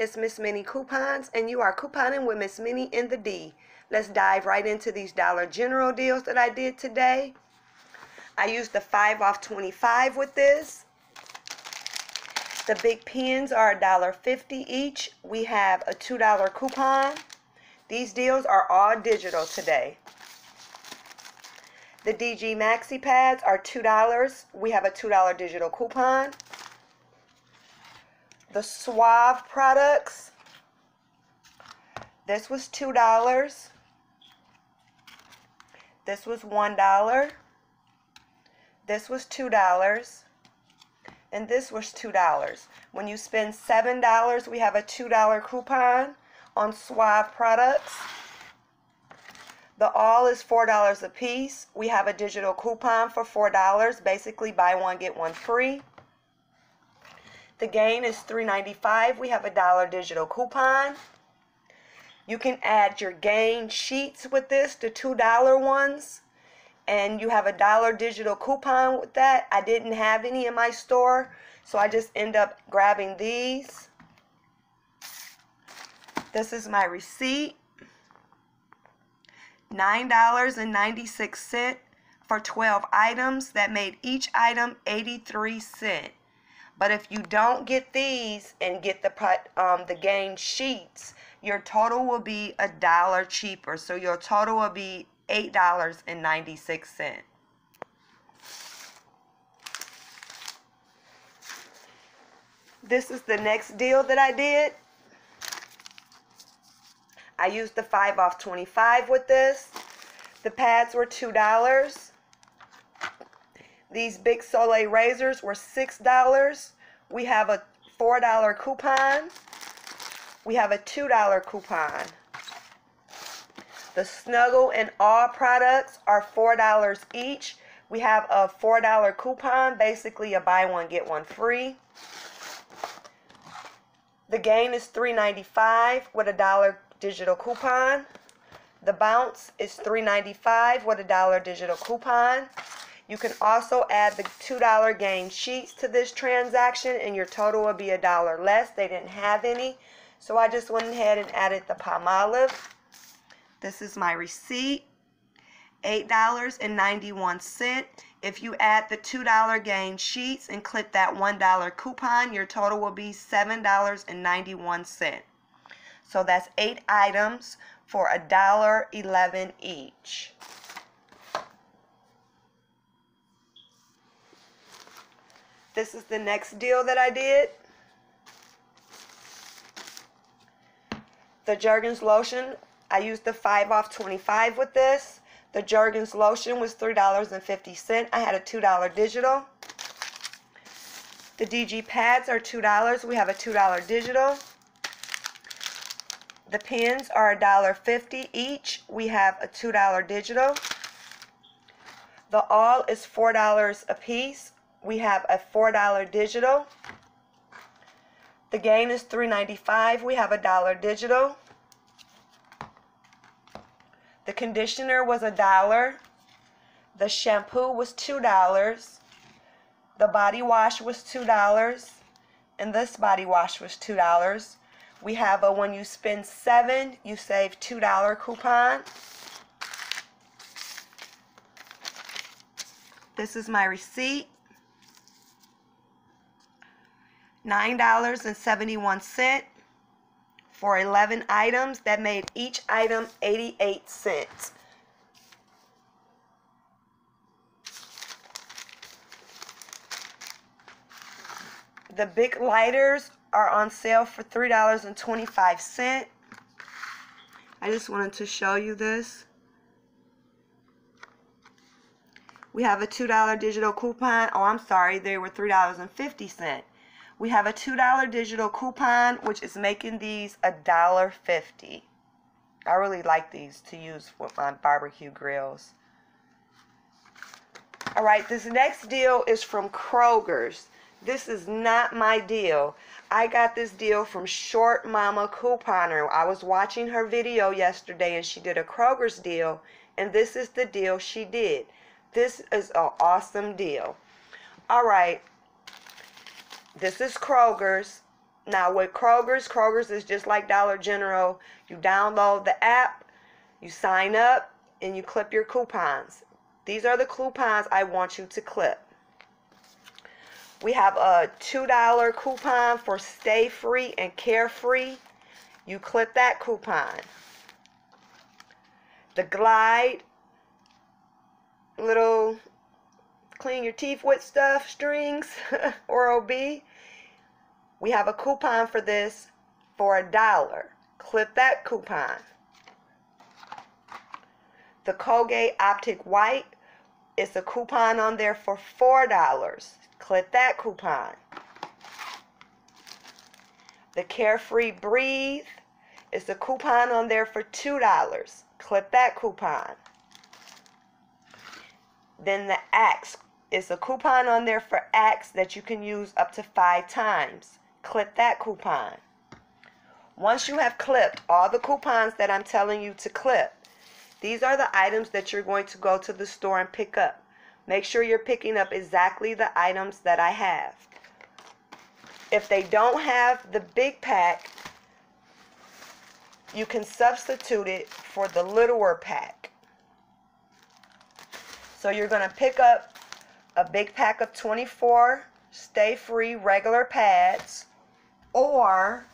It's Miss Minnie Coupons and you are couponing with Miss Minnie in the D. Let's dive right into these Dollar General deals that I did today. I used the 5 off 25 with this. The Bic pens are $1.50 each. We have a $2 coupon. These deals are all digital today. The DG Maxi Pads are $2. We have a $2 digital coupon the Suave products. This was $2. This was $1. This was $2. And this was $2. When you spend $7, we have a $2 coupon on Suave products. The all is $4 a piece. We have a digital coupon for $4. Basically, buy one, get one free. The gain is $3.95. We have a dollar digital coupon. You can add your gain sheets with this, the $2 ones. And you have a dollar digital coupon with that. I didn't have any in my store, so I just end up grabbing these. This is my receipt. $9.96 for 12 items. That made each item 83 cents. But if you don't get these and get the um, the gain sheets, your total will be a dollar cheaper. So your total will be eight dollars and ninety six cent. This is the next deal that I did. I used the 5 off 25 with this. The pads were $2. These Bic Soleil razors were $6. We have a $4 coupon. We have a $2 coupon. The Snuggle and All products are $4 each. We have a $4 coupon, basically a buy one, get one free. The gain is $3.95 with a dollar digital coupon. The bounce is $3.95 with a dollar digital coupon. You can also add the $2 gain sheets to this transaction and your total will be a dollar less. They didn't have any. So I just went ahead and added the Palmolive. This is my receipt. $8.91. If you add the $2 gain sheets and clip that $1 coupon, your total will be $7.91. So that's eight items for $1.11 each. This is the next deal that I did. The Jergens lotion, I used the 5 off 25 with this. The Jergens lotion was $3.50. I had a $2 digital. The DG pads are $2. We have a $2 digital. The pins are $1.50 each. We have a $2 digital. The all is $4 a piece we have a $4 digital. The gain is $3.95. We have a dollar digital. The conditioner was a dollar. The shampoo was $2. The body wash was $2. And this body wash was $2. We have a when you spend seven, you save $2 coupon. This is my receipt. $9.71 for 11 items. That made each item 88 cents. The Bic lighters are on sale for $3.25. I just wanted to show you this. We have a $2 digital coupon. Oh, I'm sorry, they were $3.50. We have a $2 digital coupon, which is making these a dollar fifty. I really like these to use with my barbecue grills. All right, this next deal is from Kroger's. This is not my deal. I got this deal from Short Mama Couponer. I was watching her video yesterday and she did a Kroger's deal, and this is the deal she did. This is an awesome deal. All right, this is Kroger's. Now with Kroger's, Kroger's is just like Dollar General. You download the app, you sign up, and you clip your coupons. These are the coupons I want you to clip. We have a $2 coupon for Stay Free and Carefree. You clip that coupon. The Glide little clean your teeth with stuff strings or OB. We have a coupon for this for a dollar. Clip that coupon. The Colgate Optic White is a coupon on there for $4. Clip that coupon. The Carefree Breathe is a coupon on there for $2. Clip that coupon. Then the Axe is a coupon on there for Axe that you can use up to five times. Clip that coupon. Once you have clipped all the coupons that I'm telling you to clip, these are the items that you're going to go to the store and pick up. Make sure you're picking up exactly the items that I have. If they don't have the big pack, you can substitute it for the littler pack. So you're going to pick up a big pack of 24 Stay Free regular pads or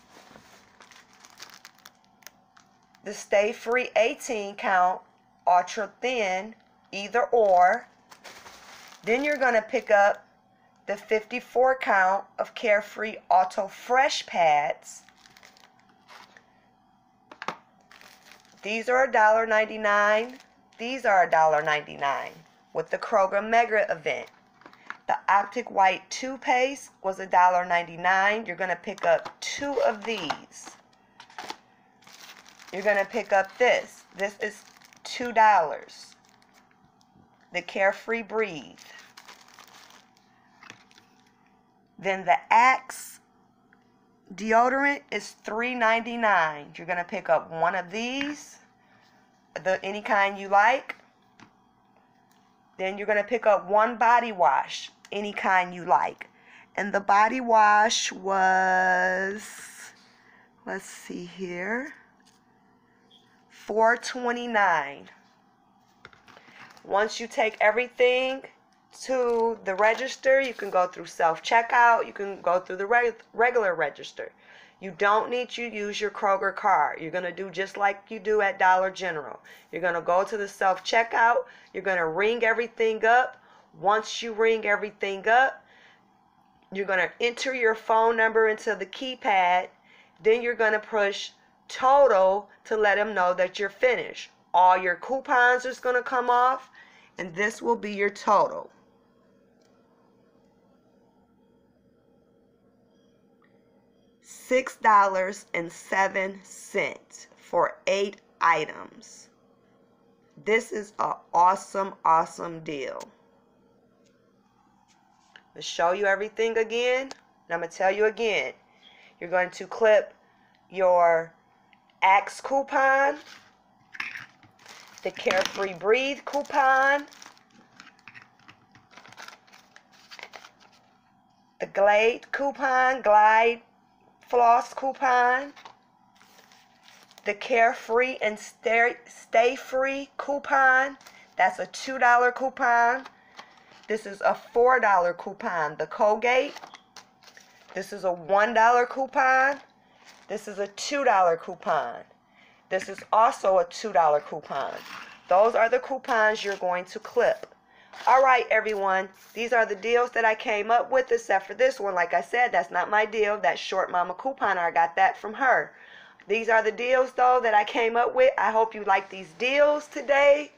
the Stay Free 18 count ultra thin, either or. Then you're going to pick up the 54 count of Carefree Acti-Fresh pads. These are $1.99. These are $1.99 with the Kroger Mega event. The Optic White toothpaste was $1.99. You're going to pick up two of these. You're going to pick up this. This is $2. The Carefree Breathe. Then the Axe deodorant is $3.99. You're going to pick up one of these, the any kind you like. Then you're going to pick up one body wash, any kind you like. And the body wash was, let's see here, 429 Once you take everything to the register, you can go through self-checkout, you can go through the reg regular register. You don't need to use your Kroger card. You're going to do just like you do at Dollar General. You're going to go to the self checkout. You're going to ring everything up. Once you ring everything up, you're going to enter your phone number into the keypad. Then you're going to push total to let them know that you're finished. All your coupons is going to come off, and this will be your total. $6.07 for eight items. This is an awesome, awesome deal. To show you everything again, and I'm going to tell you again. You're going to clip your Axe coupon, the Carefree Breathe coupon, the Glade coupon, Glide floss coupon, the Carefree and Stay, Stay Free coupon. That's a $2 coupon. This is a $4 coupon. The Colgate. This is a $1 coupon. This is a $2 coupon. This is also a $2 coupon. Those are the coupons you're going to clip. All right, everyone. These are the deals that I came up with, except for this one. Like I said, that's not my deal. That Short Mama Coupon. I got that from her. These are the deals, though, that I came up with. I hope you like these deals today.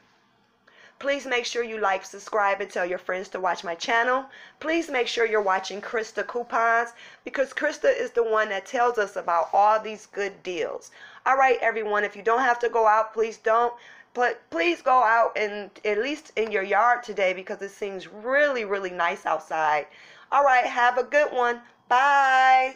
Please make sure you like, subscribe, and tell your friends to watch my channel. Please make sure you're watching Krista Coupons because Krista is the one that tells us about all these good deals. All right, everyone, if you don't have to go out, please don't. But please go out and at least in your yard today because it seems really, really nice outside. All right, have a good one. Bye.